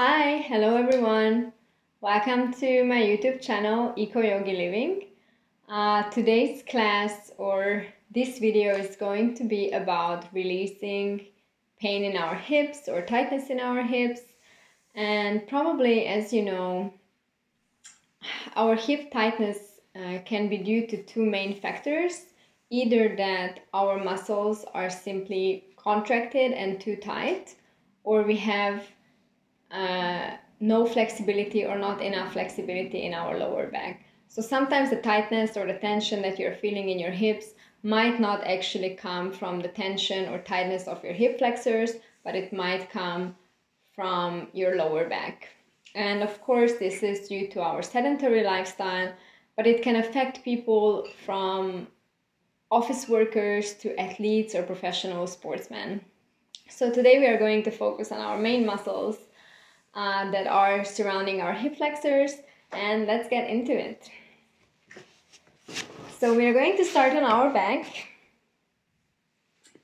Hi, hello everyone. Welcome to my YouTube channel Eco Yogi Living. Uh, today's class or this video is going to be about releasing pain in our hips or tightness in our hips. And probably, as you know, our hip tightness uh, can be due to two main factors either that our muscles are simply contracted and too tight, or we have uh, no flexibility or not enough flexibility in our lower back. So sometimes the tightness or the tension that you're feeling in your hips might not actually come from the tension or tightness of your hip flexors, but it might come from your lower back. And of course, this is due to our sedentary lifestyle, but it can affect people from office workers to athletes or professional sportsmen. So today we are going to focus on our main muscles uh, that are surrounding our hip flexors and let's get into it. So we are going to start on our back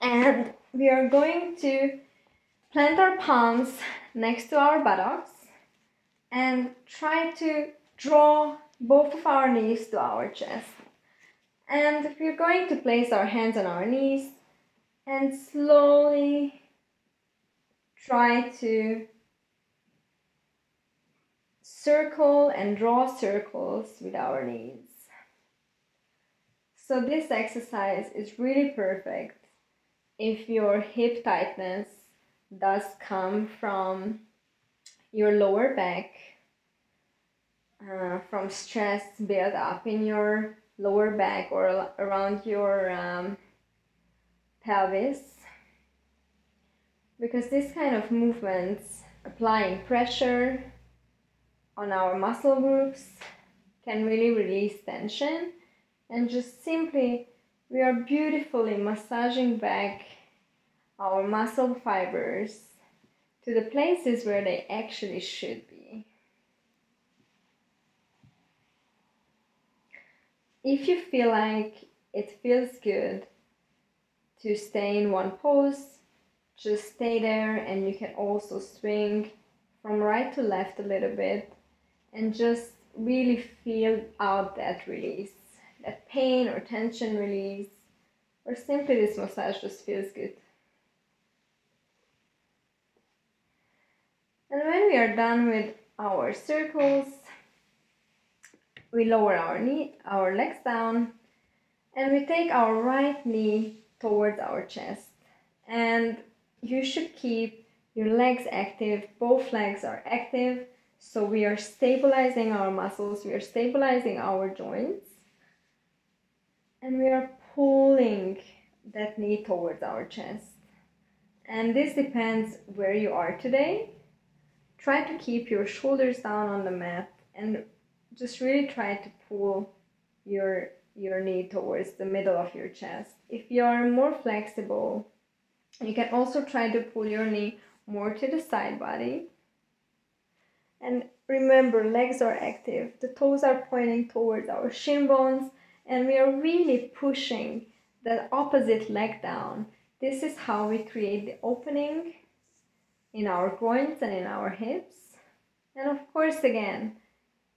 and we are going to plant our palms next to our buttocks and try to draw both of our knees to our chest. And we're going to place our hands on our knees and slowly try to circle and draw circles with our knees. So this exercise is really perfect if your hip tightness does come from your lower back, uh, from stress built up in your lower back or around your um, pelvis because this kind of movements applying pressure on our muscle groups can really release tension and just simply we are beautifully massaging back our muscle fibers to the places where they actually should be. if you feel like it feels good to stay in one pose, just stay there and you can also swing from right to left a little bit and just really feel out that release, that pain or tension release, or simply this massage just feels good. And when we are done with our circles, we lower our knee, our legs down, and we take our right knee towards our chest. And you should keep your legs active, both legs are active, so we are stabilizing our muscles, we are stabilizing our joints, and we are pulling that knee towards our chest. And this depends where you are today. Try to keep your shoulders down on the mat and just really try to pull your your knee towards the middle of your chest. If you're more flexible, you can also try to pull your knee more to the side body. And remember, legs are active. The toes are pointing towards our shin bones, and we are really pushing that opposite leg down. This is how we create the opening in our groins and in our hips. And of course, again,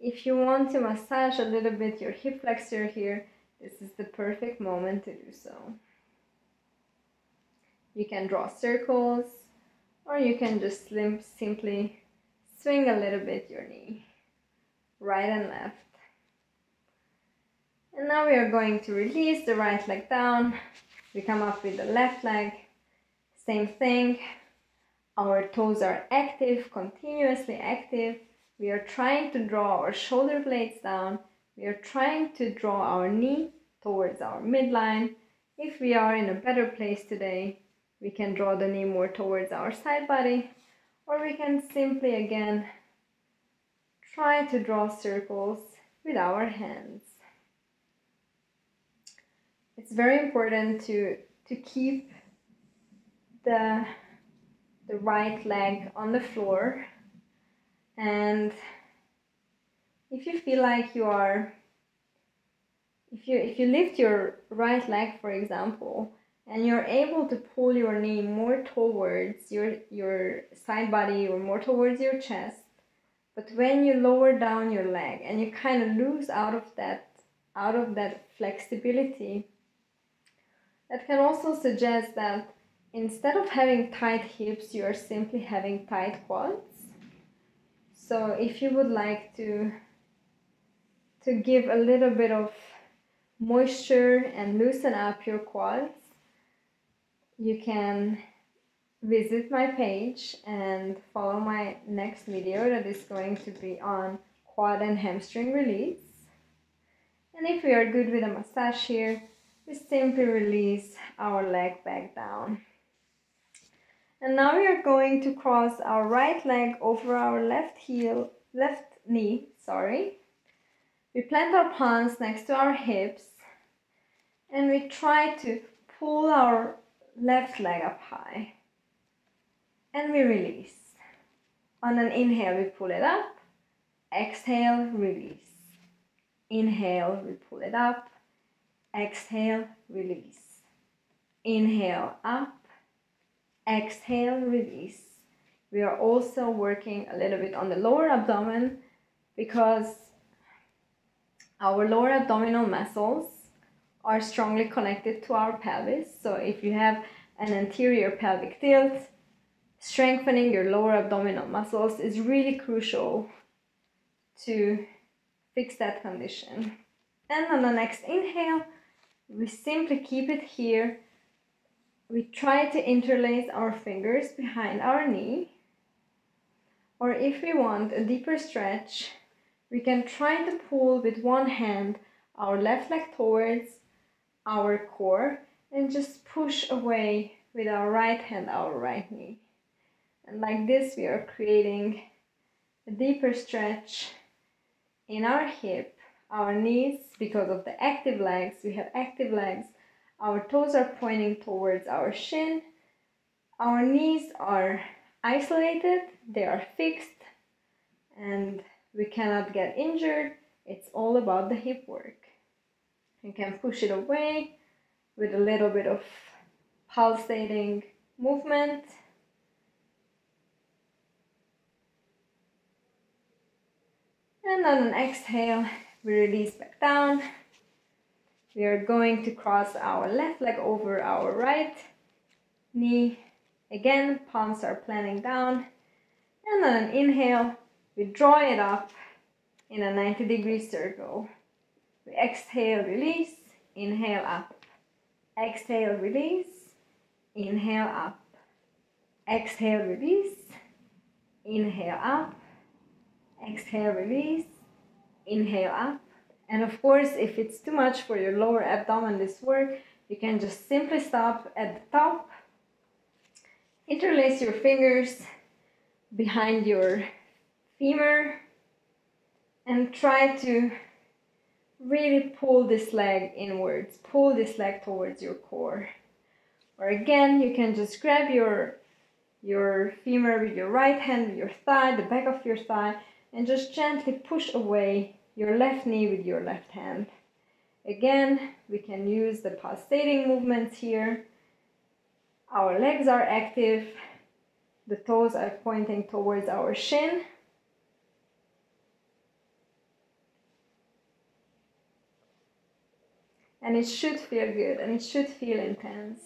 if you want to massage a little bit your hip flexor here, this is the perfect moment to do so. You can draw circles or you can just simply swing a little bit your knee, right and left. And now we are going to release the right leg down. We come up with the left leg. Same thing. Our toes are active, continuously active. We are trying to draw our shoulder blades down. We are trying to draw our knee towards our midline. If we are in a better place today, we can draw the knee more towards our side body, or we can simply again try to draw circles with our hands. It's very important to, to keep the, the right leg on the floor and if you feel like you are if you if you lift your right leg for example and you're able to pull your knee more towards your your side body or more towards your chest. But when you lower down your leg and you kind of lose out of that out of that flexibility that can also suggest that instead of having tight hips you are simply having tight quads. So if you would like to to give a little bit of moisture and loosen up your quads you can visit my page and follow my next video that is going to be on quad and hamstring release. And if we are good with a massage here, we simply release our leg back down. And now we are going to cross our right leg over our left heel, left knee, sorry. We plant our palms next to our hips and we try to pull our left leg up high. And we release. On an inhale, we pull it up. Exhale, release. Inhale, we pull it up. Exhale, release. Inhale, up. Exhale, release. We are also working a little bit on the lower abdomen because our lower abdominal muscles are strongly connected to our pelvis. So if you have an anterior pelvic tilt, strengthening your lower abdominal muscles is really crucial to fix that condition. And on the next inhale, we simply keep it here. We try to interlace our fingers behind our knee. Or if we want a deeper stretch, we can try to pull with one hand our left leg towards our core and just push away with our right hand, our right knee. And like this, we are creating a deeper stretch in our hip, our knees, because of the active legs. We have active legs. Our toes are pointing towards our shin. Our knees are isolated, they are fixed, and we cannot get injured. It's all about the hip work. You can push it away with a little bit of pulsating movement. And on an exhale, we release back down. We are going to cross our left leg over our right knee. Again, palms are planting down. And on an inhale, we draw it up in a 90 degree circle. Exhale, release, inhale up. Exhale, release, inhale up. Exhale, release, inhale up. Exhale, release, inhale up. And of course, if it's too much for your lower abdomen this work, you can just simply stop at the top. Interlace your fingers behind your femur and try to really pull this leg inwards, pull this leg towards your core. Or again, you can just grab your, your femur with your right hand, with your thigh, the back of your thigh, and just gently push away your left knee with your left hand. Again, we can use the pulsating movements here. Our legs are active, the toes are pointing towards our shin, and it should feel good and it should feel intense.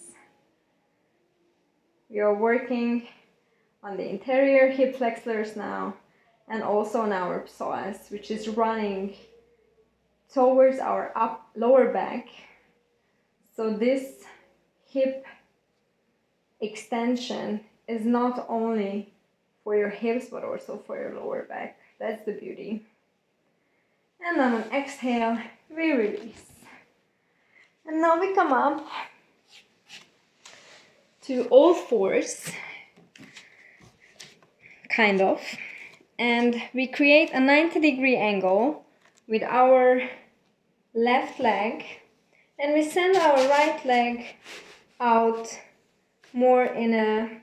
We are working on the interior hip flexors now and also on our psoas, which is running towards our up lower back. So this hip extension is not only for your hips but also for your lower back. That's the beauty. And on an exhale, we release. And now we come up to all fours, kind of, and we create a 90 degree angle with our left leg and we send our right leg out more in a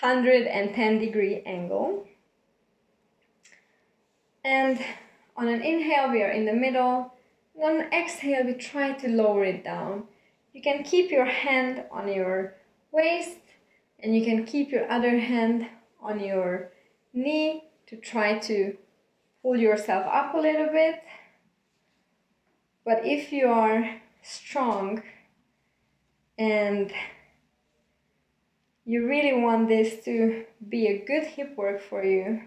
110 degree angle. And on an inhale, we are in the middle on exhale, we try to lower it down. You can keep your hand on your waist and you can keep your other hand on your knee to try to pull yourself up a little bit. But if you are strong and you really want this to be a good hip work for you,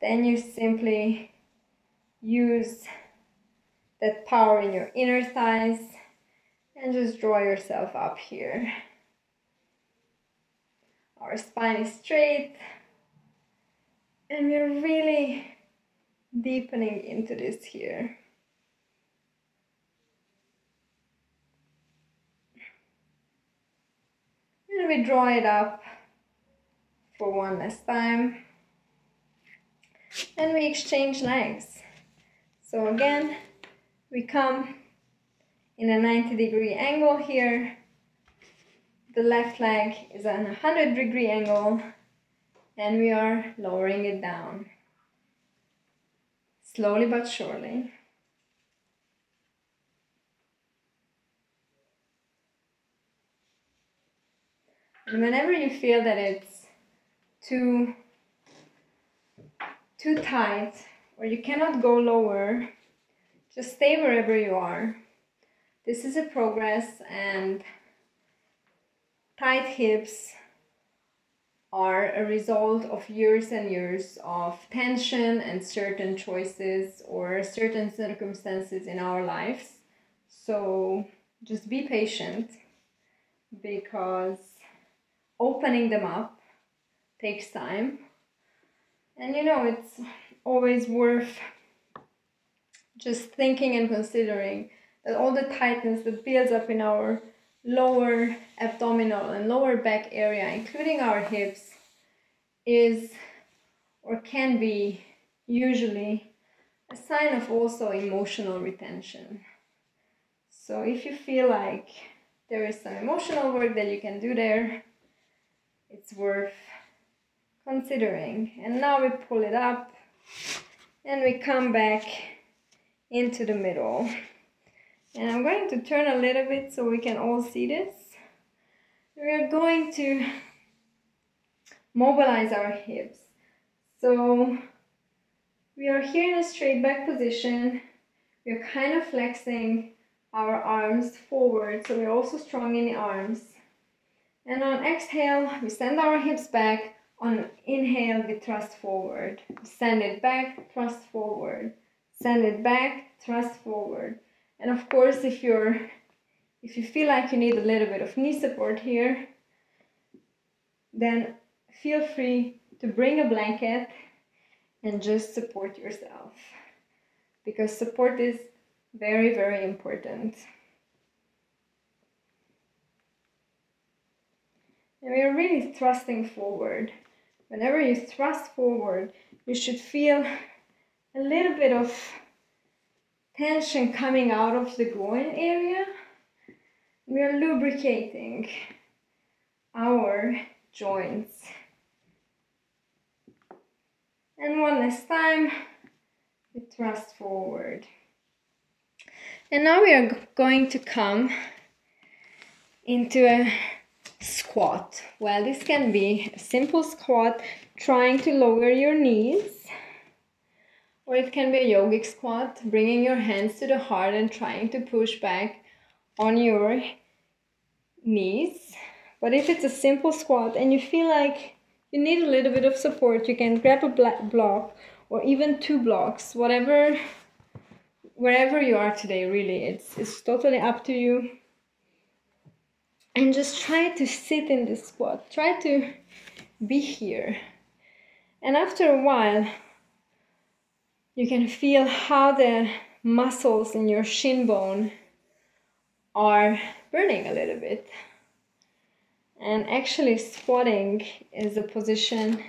then you simply use that power in your inner thighs and just draw yourself up here. Our spine is straight and we're really deepening into this here. And we draw it up for one last time. And we exchange legs. So again, we come in a 90 degree angle here. The left leg is on a 100 degree angle and we are lowering it down. Slowly but surely. And whenever you feel that it's too too tight or you cannot go lower, just stay wherever you are. This is a progress and tight hips are a result of years and years of tension and certain choices or certain circumstances in our lives. So just be patient because opening them up takes time. And you know, it's always worth just thinking and considering that all the tightness that builds up in our lower abdominal and lower back area, including our hips, is or can be usually a sign of also emotional retention. So if you feel like there is some emotional work that you can do there, it's worth considering. And now we pull it up and we come back into the middle. And I'm going to turn a little bit so we can all see this. We're going to mobilize our hips. So we are here in a straight back position. We're kind of flexing our arms forward, so we're also strong in the arms. And on exhale, we send our hips back. On inhale, we thrust forward. Send it back, thrust forward. Send it back, thrust forward. And of course, if you're if you feel like you need a little bit of knee support here, then feel free to bring a blanket and just support yourself because support is very, very important. And we're really thrusting forward. Whenever you thrust forward, you should feel a little bit of tension coming out of the groin area. We are lubricating our joints. And one last time, we thrust forward. And now we are going to come into a squat. Well, this can be a simple squat, trying to lower your knees or it can be a yogic squat, bringing your hands to the heart and trying to push back on your knees. But if it's a simple squat and you feel like you need a little bit of support, you can grab a block or even two blocks, whatever, wherever you are today, really. It's, it's totally up to you. And just try to sit in this squat. Try to be here. And after a while, you can feel how the muscles in your shin bone are burning a little bit. And actually, squatting is a position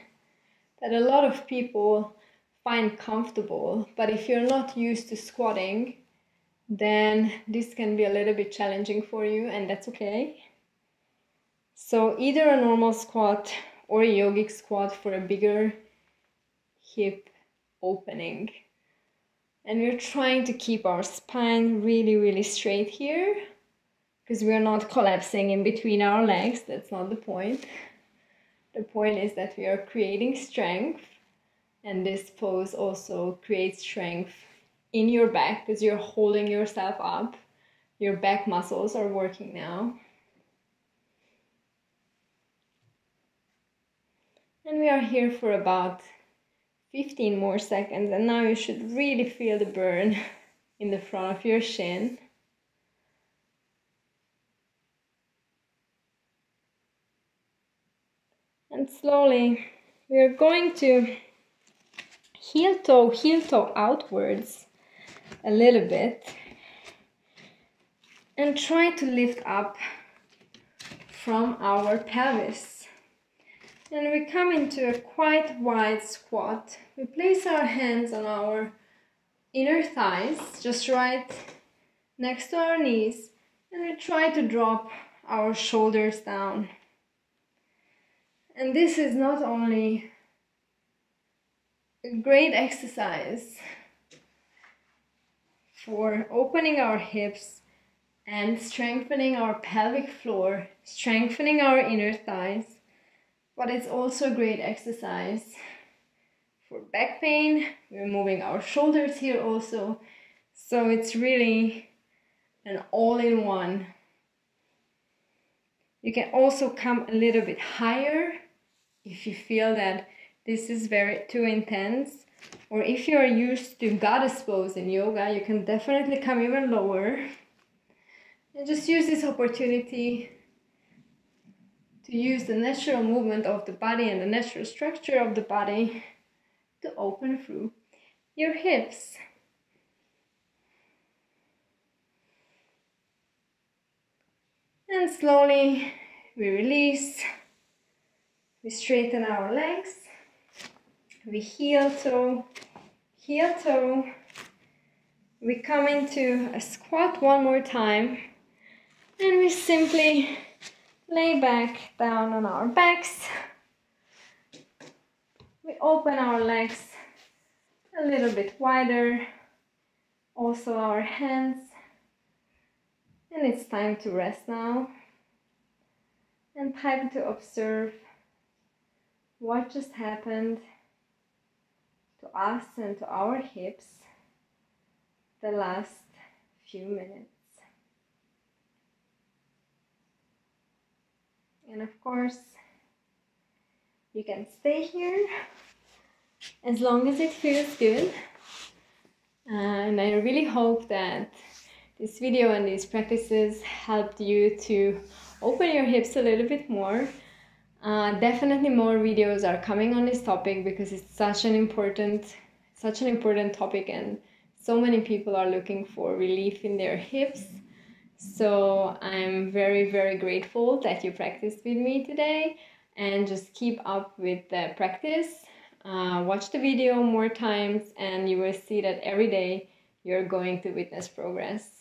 that a lot of people find comfortable. But if you're not used to squatting, then this can be a little bit challenging for you, and that's okay. So, either a normal squat or a yogic squat for a bigger hip opening. And we're trying to keep our spine really, really straight here. because we are not collapsing in between our legs. That's not the point. The point is that we are creating strength, and this pose also creates strength in your back because you're holding yourself up. Your back muscles are working now. And we are here for about 15 more seconds, and now you should really feel the burn in the front of your shin. And slowly we are going to heel toe, heel toe outwards a little bit and try to lift up from our pelvis. And we come into a quite wide squat. We place our hands on our inner thighs, just right next to our knees, and we try to drop our shoulders down. And this is not only a great exercise for opening our hips and strengthening our pelvic floor, strengthening our inner thighs, but it's also a great exercise for back pain. We're moving our shoulders here also. So it's really an all in one. You can also come a little bit higher if you feel that this is very too intense or if you are used to goddess pose in yoga you can definitely come even lower and just use this opportunity to use the natural movement of the body and the natural structure of the body to open through your hips and slowly we release we straighten our legs. We heel toe, heel toe. We come into a squat one more time. And we simply lay back down on our backs. Open our legs a little bit wider. Also our hands. And it's time to rest now. And time to observe what just happened to us and to our hips the last few minutes. And of course, you can stay here as long as it feels good. And I really hope that this video and these practices helped you to open your hips a little bit more. Uh, definitely more videos are coming on this topic because it's such an important such an important topic and so many people are looking for relief in their hips. So i'm very very grateful that you practiced with me today and just keep up with the practice uh, watch the video more times and you will see that every day you're going to witness progress